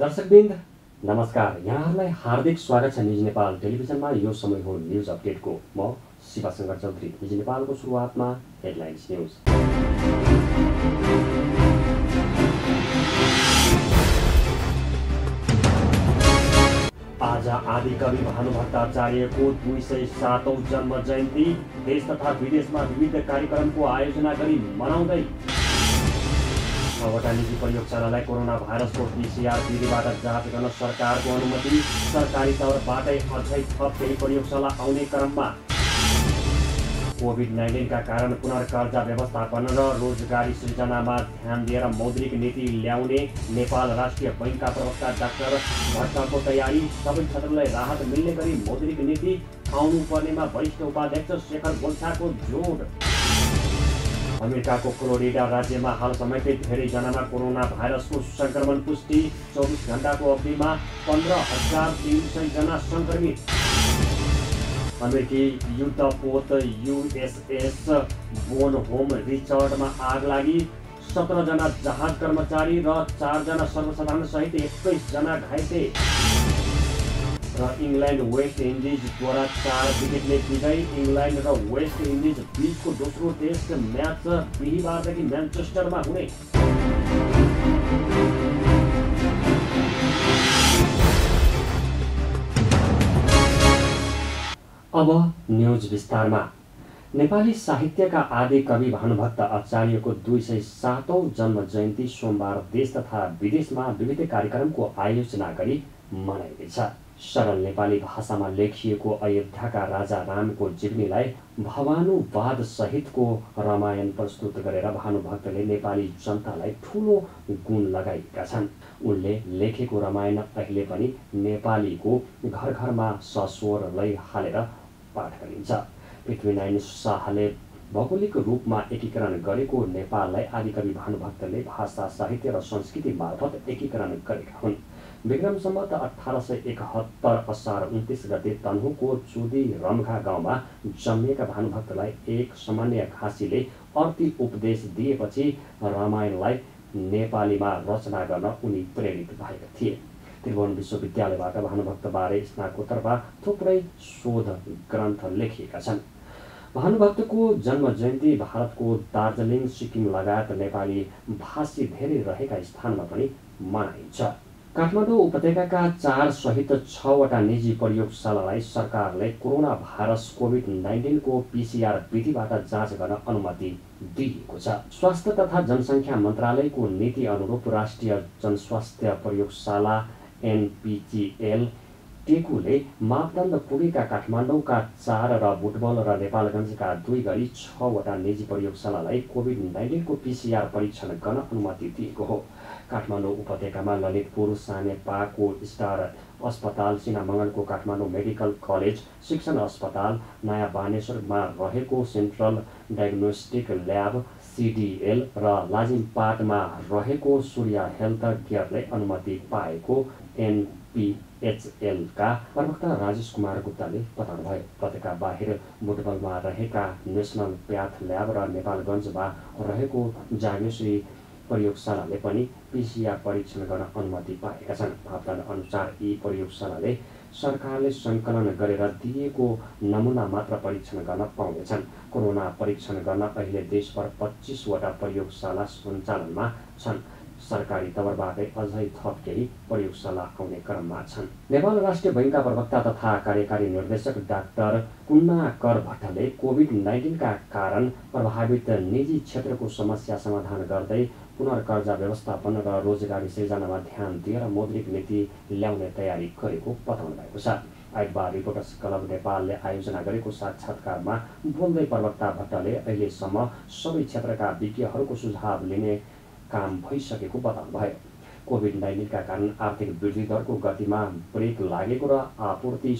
दर्शकवृन्द नमस्कार। यहाँहरूलाई हार्दिक स्वागत छ न्युज नेपाल टेलिभिजनमा। यो समय हो न्युज अपडेटको। म शिवशङ्कर चौधरी। न्युज नेपालको सुरुवातमा हेडलाइन्स न्युज। आज आदिकवि भानुभक्ताचार्यको दुई सय सातौँ जन्म जयन्ती। देश तथा विदेशमा विविध कार्यक्रमको आयोजना गरी मनाउँदै छवटा निजी प्रयोगशालालाई कोरोना भाइरसको पिसिआर विधिबाट जाँच गर्न सरकारको अनुमति। सरकारी तौरबाटै अझै थप केही प्रयोगशाला आउने क्रममा कोभिड नाइन्टिनका कारण पुनर्कर्जा व्यवस्थापन र रोजगारी सृजनामा ध्यान दिएर मौद्रिक नीति ल्याउने नेपाल राष्ट्रिय बैङ्कका प्रवक्ता डाक्टर भट्टको तयारी। सबै क्षेत्रलाई राहत मिल्ने गरी मौद्रिक नीति आउनुपर्नेमा वरिष्ठ उपाध्यक्ष शेखर गोल्छाको जोड अमेरिकाको फ्लोरिडा राज्यमा हालसम्मकै धेरैजनामा कोरोना भाइरसको सङ्क्रमण पुष्टि। चौबिस घन्टाको अवधिमा पन्ध्र हजार तिन सयजना सङ्क्रमित। अमेरिकी युद्धपोत युएसएस बोन होम रिचर्डमा आग लागि सत्रजना जहाज कर्मचारी र चारजना सर्वसाधारण सहित एक्काइसजना घाइते। र इङ्ल्यान्ड वेस्ट इन्डिजद्वारा चार विकेटले विजय इङ्ल्यान्ड र वेस्ट इन्डिज बिचको दोस्रो टेस्ट म्याच बिहिबारदेखि म्यान्चेस्टरमा हुने। अब न्युज विस्तारमा। नेपाली साहित्यका आदि कवि भानुभक्त आचार्यको दुई सय सातौँ जन्म जयन्ती सोमबार देश तथा विदेशमा विविध कार्यक्रमको आयोजना गरी मनाइँदैछ सरल नेपाली भाषामा लेखिएको अयोध्याका राजा रामको जीवनीलाई भवानुवाद सहितको रामायण प्रस्तुत गरेर भानुभक्तले नेपाली जनतालाई ठुलो गुण लगाएका छन्। उनले लेखेको रामायण अहिले पनि नेपालीको घर घरमा सस्वर लय हालेर पाठ गरिन्छ। पृथ्वीनारायण शाहले भौगोलिक रूपमा एकीकरण गरेको नेपाललाई आदिकवि भानुभक्तले भाषा साहित्य र संस्कृति मार्फत एकीकरण गरेका हुन्। विक्रम सम्मत अठार सय एकहत्तर असार उन्तिस गते तन्हुको चुदी रम्घा गाउँमा जन्मिएका भानुभक्तलाई एक सामान्य खासीले अर्ती उपदेश दिएपछि रामायणलाई नेपालीमा रचना गर्न उनी प्रेरित भएका थिए। त्रिभुवन विश्वविद्यालयबाट भानुभक्तबारे स्नाकोत्तरमा थुप्रै शोध ग्रन्थ लेखिएका छन्। भानुभक्तको जन्म जयन्ती भारतको दार्जिलिङ सिक्किम लगायत नेपाली भाषी धेरै रहेका स्थानमा पनि मनाइन्छ। काठमाडौँ उपत्यकाका चार सहित छवटा निजी प्रयोगशालालाई सरकारले कोरोना भाइरस कोभिड नाइन्टिनको पिसिआर विधिबाट जाँच गर्न अनुमति दिएको छ। स्वास्थ्य तथा जनसङ्ख्या मन्त्रालयको नीति अनुरूप राष्ट्रिय जनस्वास्थ्य प्रयोगशाला एनपिजिएल टेकुले मापदण्ड पुगेका काठमाडौँका चार र बुटबल र नेपालगञ्जका दुई गरी छवटा निजी प्रयोगशालालाई कोभिड नाइन्टिनको पिसिआर परीक्षण गर्न अनुमति दिएको हो। काठमाडौँ उपत्यकामा ललितपुर सानेपाको स्टार अस्पताल सिनामङ्गलको काठमाडौँ मेडिकल कलेज शिक्षण अस्पताल नयाँ बानेश्वरमा रहेको सेन्ट्रल डायग्नोस्टिक ल्याब सिडिएल र लाजिमपाटमा रहेको सूर्य हेल्थ केयरले अनुमति पाएको एनपिएचएलका प्रवक्ता राजेश कुमार गुप्ताले बताउनुभयो। उपत्यका बाहिर बुटबलमा रहेका नेसनल प्याथ ल्याब र नेपालगञ्जमा रहेको जागेश्री प्रयोगशालाले पनि पिसिआर परीक्षण गर्न अनुमति पाएका छन्। मापदण्ड अनुसार यी प्रयोगशालाले सरकारले सङ्कलन गरेर दिएको नमुना मात्र परीक्षण गर्न पाउनेछन् कोरोना परीक्षण गर्न अहिले देशभर पच्चिसवटा प्रयोगशाला सञ्चालनमा छन्। सरकारी तवरबाटै अझै थप केही प्रयोगशाला आउने क्रममा छन्। नेपाल राष्ट्रिय बैङ्कका प्रवक्ता तथा कार्यकारी निर्देशक डाक्टर कुन्नाकर भट्टले कोभिड नाइन्टिनका कारण प्रभावित निजी क्षेत्रको समस्या समाधान गर्दै पुनर्कर्जा व्यवस्थापन र रोजगारी सिर्जनामा ध्यान दिएर मौद्रिक नीति ल्याउने तयारी गरेको बताउनु भएको छ। आइतबार रिपोर्टर्स क्लब नेपालले आयोजना गरेको साक्षात्कारमा बोल्दै प्रवक्ता भट्टले अहिलेसम्म सबै क्षेत्रका विज्ञहरूको सुझाव लिने काम भइसकेको बताउनुभयो। कोभिड नाइन्टिनका कारण आर्थिक वृद्धि दरको गतिमा ब्रेक लागेको र आपूर्ति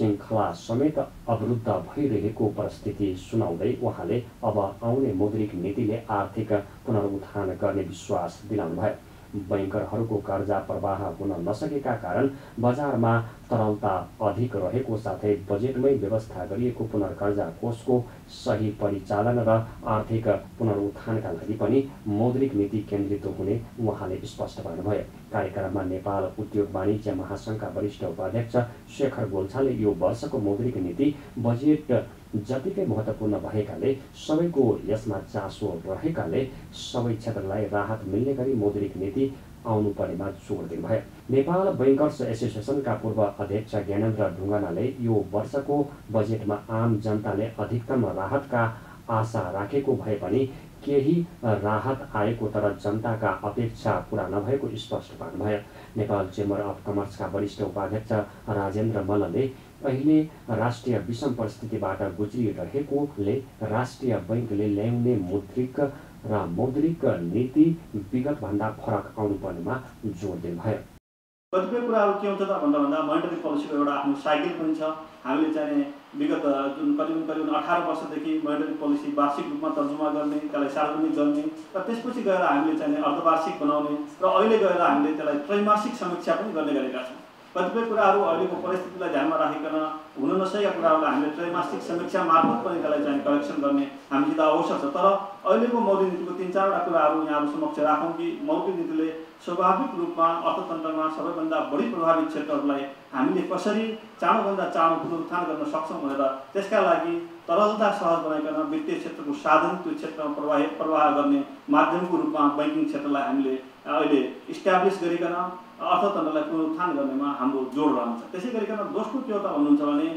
श्रृङ्खला समेत अवरुद्ध भइरहेको परिस्थिति सुनाउँदै उहाँले अब आउने मौद्रिक नीतिले आर्थिक पुनरुत्थान गर्ने विश्वास दिलाउनु भयो बैङ्करहरूको कर्जा प्रवाह हुन नसकेका कारण बजारमा तरलता अधिक रहेको साथै बजेटमै व्यवस्था गरिएको पुनर्कर्जा कोषको सही परिचालन र आर्थिक पुनरुत्थानका लागि पनि मौद्रिक नीति केन्द्रित हुने उहाँले स्पष्ट गर्नुभयो। कार्यक्रममा नेपाल उद्योग वाणिज्य महासङ्घका वरिष्ठ उपाध्यक्ष शेखर गोल्छाले यो वर्षको मौद्रिक नीति बजेट जतिकै महत्त्वपूर्ण भएकाले सबैको यसमा चासो रहेकाले सबै क्षेत्रलाई राहत मिल्ने गरी मौद्रिक नीति आउनु पर्नेमा जोड दिनुभयो। नेपाल बैङ्कर्स एसोसिएसनका पूर्व अध्यक्ष ज्ञानेन्द्र ढुङ्गानाले यो वर्षको बजेटमा आम जनताले अधिकतम राहतका आशा राखेको भए पनि केही राहत आएको तर जनताका अपेक्षा पुरा नभएको स्पष्ट पार्नुभयो। नेपाल चेम्बर अफ कमर्सका वरिष्ठ उपाध्यक्ष राजेन्द्र मल्लले अहिले राष्ट्रिय विषम परिस्थितिबाट गुज्रिरहेकोले राष्ट्रिय बैङ्कले ल्याउने मौद्रिक र मौद्रिक नीति विगतभन्दा फरक आउनुपर्नेमा जोड दिनुभयो। कतिपय कुराहरू के हुन्छ त भन्दा भन्दा मोनिटरी पोलिसीको एउटा आफ्नो साइकल पनि छ। हामीले चाहिँ विगत जुन करिब करिब अठार वर्षदेखि मोनिटरी पोलिसी वार्षिक रूपमा तर्जुमा गर्ने त्यसलाई सार्वजनिक गर्ने र त्यसपछि गएर हामीले चाहिँ अर्धवार्षिक बनाउने र अहिले गएर हामीले त्यसलाई त्रैमासिक समीक्षा पनि गर्ने गरेका छौँ। कतिपय कुराहरू अहिलेको परिस्थितिलाई ध्यानमा राखिकन हुन नसकेका कुराहरूलाई हामीले त्रैमासिक समीक्षा मार्फत पनि त्यसलाई चाहिँ करेक्सन गर्ने हामीसित आवश्यक छ। तर अहिलेको मौलिक नीतिको तिन चारवटा कुराहरू यहाँहरू समक्ष राखौँ कि मौलिक नीतिले स्वाभाविक रूपमा अर्थतन्त्रमा सबैभन्दा बढी प्रभावित क्षेत्रहरूलाई हामीले कसरी चाँडोभन्दा चाँडो पुनरुत्थान गर्न सक्छौँ भनेर त्यसका लागि तरलता सहज बनाइकन वित्तीय क्षेत्रको साधन त्यो क्षेत्रमा प्रवाह प्रवाह गर्ने माध्यमको रूपमा बैङ्किङ क्षेत्रलाई हामीले अहिले इस्ट्याब्लिस गरिकन अर्थतन्त्रलाई पुनरुत्थान गर्नेमा हाम्रो जोड रहन्छ। त्यसै गरिकन दोस्रो के त भन्नुहुन्छ भने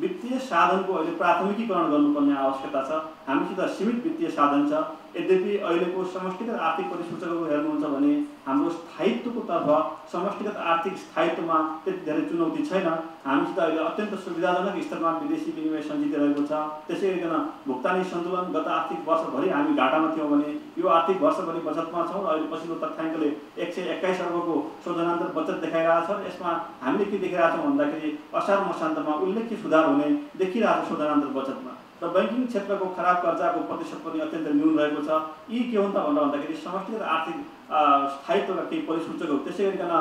वित्तीय साधनको अहिले प्राथमिकीकरण गर्नुपर्ने आवश्यकता छ। हामीसित सीमित वित्तीय साधन छ। यद्यपि अहिलेको समष्टिगत आर्थिक परिसूचकहरू हेर्नुहुन्छ भने हाम्रो स्थायित्वको तर्फ समष्टिगत आर्थिक स्थायित्वमा त्यति धेरै चुनौती छैन। हामीसित अहिले अत्यन्त सुविधाजनक स्तरमा विदेशी विनिमय सञ्चित छ। त्यसै गरिकन भुक्तानी सन्तुलन गत आर्थिक वर्षभरि हामी घाटामा थियौँ भने यो आर्थिक वर्षभरि बचतमा छौँ अहिले पछिल्लो तथ्याङ्कले एक सय एक्काइस अर्बको शोधनान्तर बचत देखाइरहेको छ यसमा हामीले के देखिरहेछौँ भन्दाखेरि असार मसान्तमा उल्लेख्य सुधार हुने देखिरहेको छ शोधनान्तर बचतमा। र ब्याङ्किङ क्षेत्रको खराब कर्जाको प्रतिशत पनि अत्यन्त न्यून रहेको छ। यी के हुन् त भनेर भन्दाखेरि समष्टिगत आर्थिक स्थायित्वका केही परिसूचकहरू त्यसै गरिकन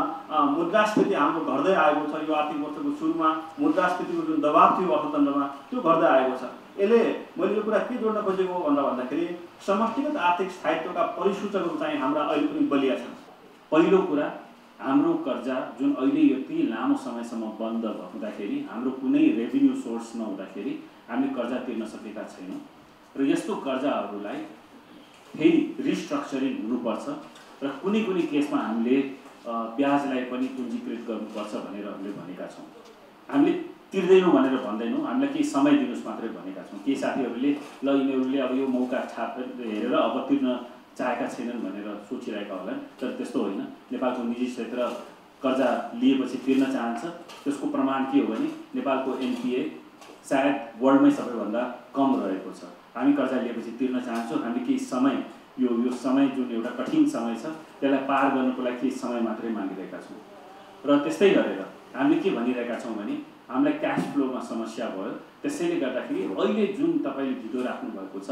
मुद्रास्फीति हाम्रो घट्दै आएको छ यो आर्थिक वर्षको सुरुमा। मुद्रास्फीतिको जुन दबाब थियो अर्थतन्त्रमा त्यो घट्दै आएको छ। यसले मैले यो कुरा के जोड्न खोजेको हो भनेर भन्दाखेरि समष्टिगत आर्थिक स्थायित्वका परिसूचकहरू चाहिँ हाम्रा अहिले पनि बलिया छन्। पहिलो कुरा हाम्रो कर्जा जुन अहिले यति लामो समयसम्म बन्द हुँदाखेरि हाम्रो कुनै रेभिन्यू सोर्स नहुँदाखेरि हामी कर्जा तिर्न सकेका छैनौँ। र यस्तो कर्जाहरूलाई फेरि रिस्ट्रक्चरिङ हुनुपर्छ र कुनै कुनै केसमा हामीले ब्याजलाई पनि पुञ्जीकृत गर्नुपर्छ भनेर हामीले भनेका छौँ। हामीले तिर्दैनौँ भनेर भन्दैनौँ। हामीलाई केही समय दिनुहोस् मात्रै भनेका छौँ। केही साथीहरूले ल यिनीहरूले अब यो मौका छाप हेरेर अब तिर्न चाहेका छैनन् भनेर सोचिरहेका होला तर त्यस्तो होइन। नेपालको निजी क्षेत्र कर्जा लिएपछि तिर्न चाहन्छ। त्यसको प्रमाण के हो भने नेपालको एनपिए सायद वर्ल्डमै सबैभन्दा कम रहेको छ। हामी कर्जा लिएपछि तिर्न चाहन्छौँ। हामीले केही समय यो यो समय जुन एउटा कठिन समय छ त्यसलाई पार गर्नुको लागि केही समय मात्रै मागिरहेका छौँ। र त्यस्तै गरेर हामीले के भनिरहेका छौँ भने हामीलाई क्यास फ्लोमा समस्या भयो। त्यसैले गर्दाखेरि अहिले जुन तपाईँले धितो राख्नुभएको छ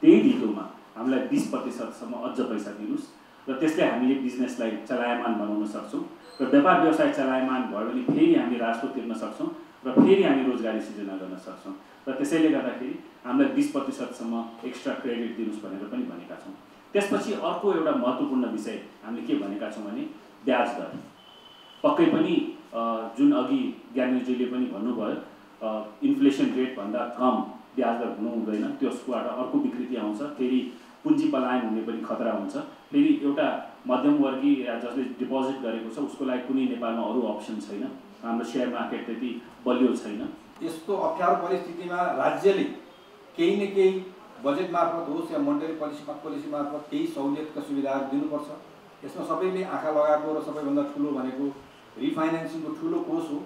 त्यही धितोमा हामीलाई बिस प्रतिशतसम्म अझ पैसा दिनुहोस्। र त्यसले हामीले बिजनेसलाई चलायमान बनाउन सक्छौँ। र व्यापार व्यवसाय चलायमान भयो भने फेरि हामी राजस्व तिर्न सक्छौँ। र फेरि हामी रोजगारी सिर्जना गर्न सक्छौँ। र त्यसैले गर्दाखेरि हामीलाई बिस प्रतिशतसम्म एक्स्ट्रा क्रेडिट दिनुहोस् भनेर पनि भनेका छौँ। त्यसपछि अर्को एउटा महत्त्वपूर्ण विषय हामीले के भनेका छौँ भने ब्याज दर। पक्कै पनि जुन अघि ज्ञानीजीले पनि भन्नुभयो इन्फ्लेसन रेटभन्दा कम ब्याज दर हुनु हुँदैन त्यसकोबाट अर्को विकृति आउँछ फेरि पुँजी पलायन हुने पनि खतरा हुन्छ। फेरि एउटा मध्यमवर्गीय जसले डिपोजिट गरेको छ उसको लागि कुनै नेपालमा अरू अप्सन छैन। हाम्रो सेयर मार्केट त्यति बलियो छैन। यस्तो अप्ठ्यारो परिस्थितिमा राज्यले केही न केही बजेट मार्फत होस् या मोनिटरी पोलिसी पोलिसी मार्फत केही सहुलियतका सुविधाहरू दिनुपर्छ। यसमा सबैले आँखा लगाएको र सबैभन्दा ठुलो भनेको रिफाइनेन्सिङको ठुलो कोष हो।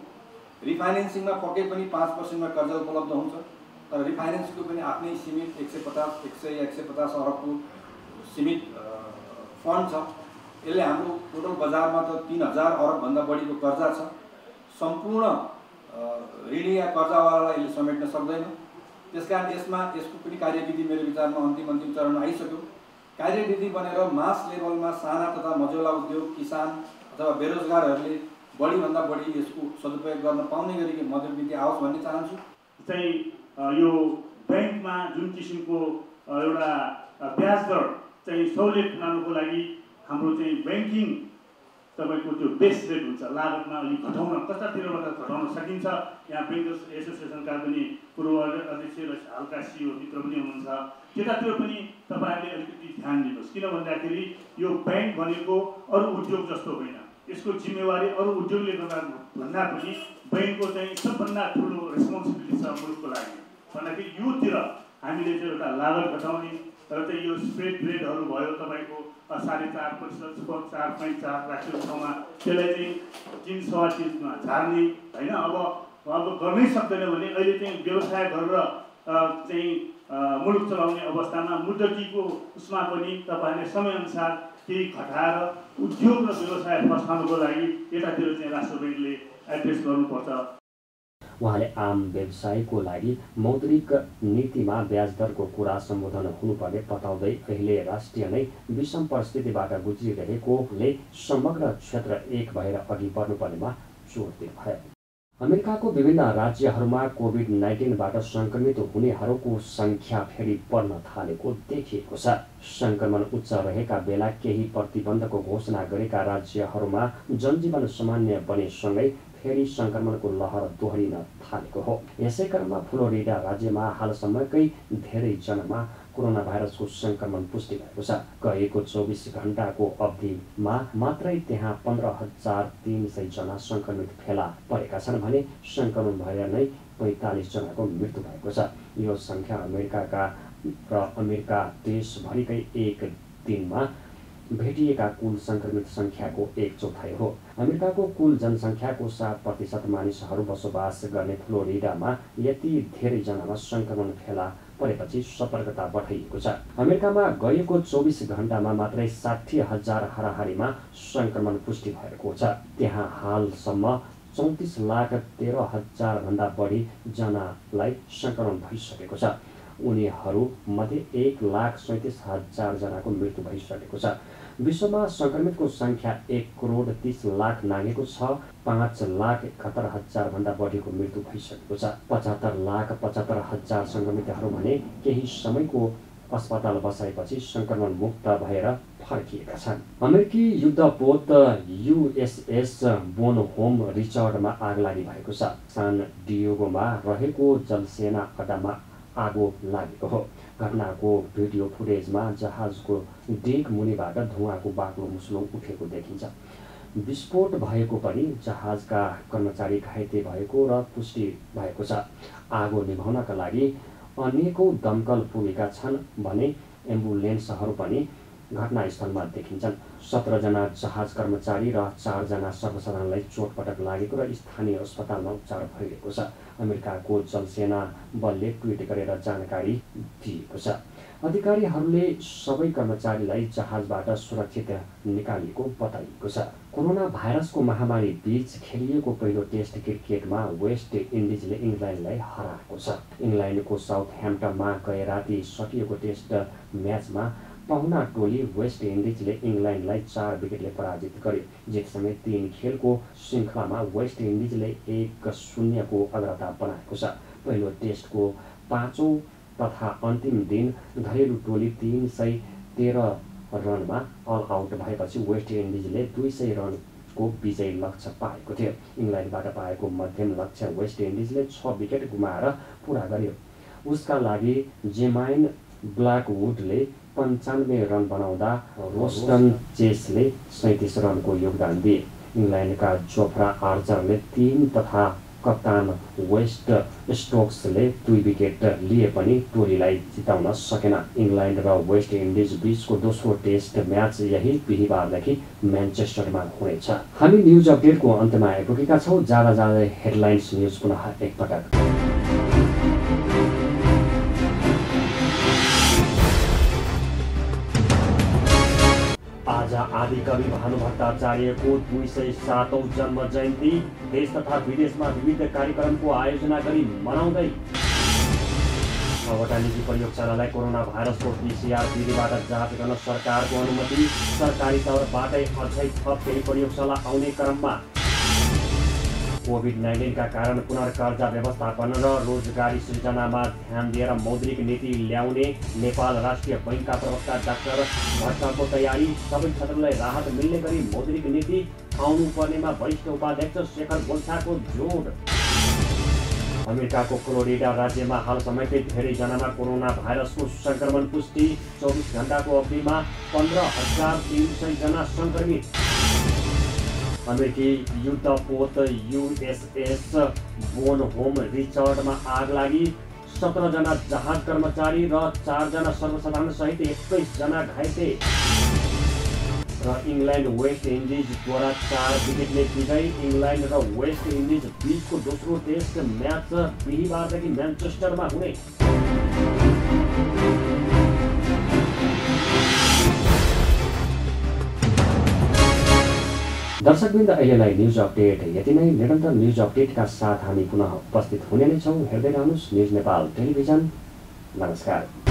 रिफाइनेन्सिङमा पक्कै पनि पाँच पर्सेन्टमा कर्जा उपलब्ध हुन्छ तर रिफाइनेन्सको पनि आफ्नै सीमित एक सय पचास एक सय एक सय पचास अरबको सीमित फन्ड छ। यसले हाम्रो टोटल बजारमा त तिन हजार अरबभन्दा बढीको कर्जा छ। सम्पूर्ण ऋणी या कर्जावालालाई यसले समेट्न सक्दैन। त्यस कारण यसमा यसको पनि कार्यविधि मेरो विचारमा अन्तिम अन्तिम चरणमा आइसक्यो। कार्यविधि बनेर मास लेभलमा साना तथा मझौला उद्योग किसान अथवा बेरोजगारहरूले बढीभन्दा बढी यसको सदुपयोग गर्न पाउने गरी मध्यविधि आओस् भन्ने चाहन्छु। चाहिँ यो ब्याङ्कमा जुन किसिमको एउटा ब्याज दर चाहिँ सहुलियत लानुको लागि हाम्रो चाहिँ ब्याङ्किङ तपाईँको त्यो बेस रेट हुन्छ लागतमा अलिक घटाउन कतातिरबाट घटाउन सकिन्छ। यहाँ ब्याङ्कर्स एसोसिएसनका पनि पूर्व अध्यक्ष र हालका सिओभित्र पनि हुनुहुन्छ। त्यतातिर पनि तपाईँहरूले अलिकति ध्यान दिनुहोस्। किन भन्दाखेरि यो ब्याङ्क भनेको अरू उद्योग जस्तो होइन। यसको जिम्मेवारी अरू उद्योगले गर्दा भन्दा पनि ब्याङ्कको चाहिँ सबभन्दा ठुलो रेस्पोन्सिबिलिटी छ मुलुकको लागि। भन्दाखेरि योतिर हामीले चाहिँ एउटा लागत घटाउने र चाहिँ यो स्प्रेड रेटहरू भयो तपाईँको साढे चार प्रतिशत चार पोइन्ट चार राखेको ठाउँमा त्यसलाई चाहिँ तिन सवा तिनमा झार्ने होइन? अब अब गर्नै सक्दैन भने अहिले चाहिँ व्यवसाय गरेर चाहिँ मुलुक चलाउने अवस्थामा मुद्दकीको उसमा पनि तपाईँहरूले समयअनुसार केही घटाएर उद्योग र व्यवसाय फस्टाउनुको लागि यतातिर चाहिँ राष्ट्र ब्याङ्कले एड्रेस गर्नुपर्छ। उहाँले आम व्यवसायको लागि मौद्रिक नीतिमा ब्याज दरको कुरा सम्बोधन हुनुपर्ने बताउँदै अहिले राष्ट्रिय नै विषम परिस्थितिबाट गुज्रिरहेकोले समग्र क्षेत्र एक भएर अघि बढ्नुपर्नेमा जोड दिनुभयो। अमेरिकाको विभिन्न राज्यहरूमा कोभिड नाइन्टिनबाट सङ्क्रमित हुनेहरूको सङ्ख्या फेरि बढ्न थालेको देखिएको छ। सङ्क्रमण उच्च रहेका बेला केही प्रतिबन्धको घोषणा गरेका राज्यहरूमा जनजीवन सामान्य बनेसँगै फेरि सङ्क्रमणको लहर दोहोरिन थालेको हो यसै क्रममा फ्लोरिडा राज्यमा हालसम्मकै धेरैजनामा कोरोना भाइरसको सङ्क्रमण पुष्टि भएको छ गएको चौबिस घन्टाको अवधिमा मात्रै त्यहाँ पन्ध्र हजार तिन सयजना सङ्क्रमित फेला परेका छन् भने सङ्क्रमण भएर नै पैँतालिसजनाको मृत्यु भएको छ यो सङ्ख्या अमेरिकाका र अमेरिका देशभरिकै एक दिनमा भेटिएका कुल सङ्क्रमित सङ्ख्याको एक चौथाइ हो। अमेरिकाको कुल जनसङ्ख्याको सात प्रतिशत मानिसहरू बसोबास गर्ने फ्लोरिडामा यति धेरैजनामा सङ्क्रमण फेला परेपछि सतर्कता बढाइएको छ। अमेरिकामा गएको चौबिस घन्टामा मात्रै साठी हजार हाराहारीमा सङ्क्रमण पुष्टि भएको छ। त्यहाँ हालसम्म चौतिस लाख तेह्र हजारभन्दा बढी जनालाई सङ्क्रमण भइसकेको छ। उनीहरूमध्ये एक लाख सैँतिस हजारजनाको मृत्यु भइसकेको छ। विश्वमा सङ्क्रमितको सङ्ख्या एक करोड तिस लाख नागेको छ। पाँच लाख एकहत्तर हजारभन्दा बढीको मृत्यु भइसकेको छ। पचहत्तर लाख पचहत्तर हजार सङ्क्रमितहरू भने केही समयको अस्पताल बसाएपछि सङ्क्रमण मुक्त भएर फर्किएका छन्। अमेरिकी युद्धपोत युएसएस बोन होम रिचर्डमा आगलागी भएको छ। सान डियोगोमा रहेको जलसेना अड्डामा आगो लागेको हो घटनाको भिडियो फुटेजमा जहाजको डेक मुनिबाट धुवाको बाक्लो मुस्लो उठेको देखिन्छ। विस्फोट भएको पनि जहाजका कर्मचारी घाइते भएको र पुष्टि भएको छ। आगो निभाउनका लागि अनेकौँ दमकल पुगेका छन् भने एम्बुलेन्सहरू पनि घटनास्थलमा देखिन्छन्। सत्रजना जहाज कर्मचारी र चारजना सर्वसाधारणलाई चोटपटक लागेको र स्थानीय अस्पतालमा उपचार भइरहेको छ। अमेरिकाको जलसेना बलले ट्विट गरेर जानकारी दिएको छ। अधिकारीहरूले सबै कर्मचारीलाई जहाजबाट सुरक्षित निकालिएको बताइएको छ। कोरोना भाइरसको महामारी बीच खेलिएको पहिलो टेस्ट क्रिकेटमा वेस्ट इन्डिजले इङ्ल्यान्डलाई हराएको छ। इङ्ल्यान्डको साउथ ह्याम्पटनमा गए राति सकिएको टेस्ट म्याचमा पाहुना टोली वेस्ट इन्डिजले इङ्ल्यान्डलाई चार विकेटले पराजित गर्यो जितसँगै तिन खेलको श्रृङ्खलामा वेस्ट इन्डिजले एक शून्यको अग्रता बनाएको छ। पहिलो टेस्टको पाँचौँ तथा अन्तिम दिन घरेलु टोली तिन सय तेह्र रनमा अल आउट भएपछि वेस्ट इन्डिजले दुई सय रनको विजय लक्ष्य पाएको थियो। इङ्ल्यान्डबाट पाएको मध्यम लक्ष्य वेस्ट इन्डिजले छ विकेट गुमाएर पुरा गर्यो। उसका लागि जेमाइन ब्ल्याकवुडले पन्चानब्बे रन बनाउँदा रोस्टन चेसले सैँतिस रनको योगदान दिए। इङ्ल्यान्डका जोफ्रा आर्चरले तिन तथा कप्तान वेस्ट स्टोक्सले दुई विकेट लिए पनि टोलीलाई जिताउन सकेन। इङ्ल्यान्ड र वेस्ट इन्डिज बिचको दोस्रो टेस्ट म्याच यही बिहिबारदेखि म्यान्चेस्टरमा हुनेछ। हामी न्युज अपडेटको अन्त्यमा आइपुगेका छौँ। जाँदा जाँदै हेडलाइन्स न्युज पुनः एकपटक आदिकवि भानुभक्त आचार्यको दुई सय सातौँ जन्म जयन्ती देश तथा विदेशमा विविध कार्यक्रमको आयोजना गरी मनाउँदै छवटा निजी प्रयोगशालालाई कोरोना भाइरसको पिसिआर विधिबाट जाँच गर्न सरकारको अनुमति सरकारी तौरबाटै अझै थप केही प्रयोगशाला आउने क्रममा कोभिड नाइन्टिनका कारण पुनर्कर्जा व्यवस्थापन र रोजगारी सृजनामा ध्यान दिएर मौद्रिक नीति ल्याउने नेपाल राष्ट्रिय बैङ्कका प्रवक्ता डाक्टर भट्टको तयारी। सबै क्षेत्रलाई राहत मिल्ने गरी मौद्रिक नीति आउनुपर्नेमा वरिष्ठ उपाध्यक्ष शेखर गोल्छाको जोड। अमेरिकाको फ्लोरिडा राज्यमा हालसम्मकै धेरैजनामा कोरोना भाइरसको सङ्क्रमण पुष्टि। चौबिस घन्टाको अवधिमा पन्ध्र हजार तिन सयजना सङ्क्रमित। अमेरिकी युद्धपोत युएसएस बोन होम रिचर्डमा आग लागि सत्रजना जहाज कर्मचारी र चारजना सर्वसाधारण सहित एक्काइसजना घाइते। र इङ्ल्यान्ड वेस्ट इन्डिजद्वारा चार विकेटले विजय इङ्ल्यान्ड र वेस्ट इन्डिज बिचको दोस्रो टेस्ट म्याच बिहिबारदेखि म्यान्चेस्टरमा हुने। दर्शकबिन्द अहिलेलाई न्युज अपडेट यति नै। निरन्तर न्युज अपडेटका साथ हामी पुनः उपस्थित हुने नै छौँ। हेर्दै रहनुहोस् न्युज नेपाल टेलिभिजन नमस्कार।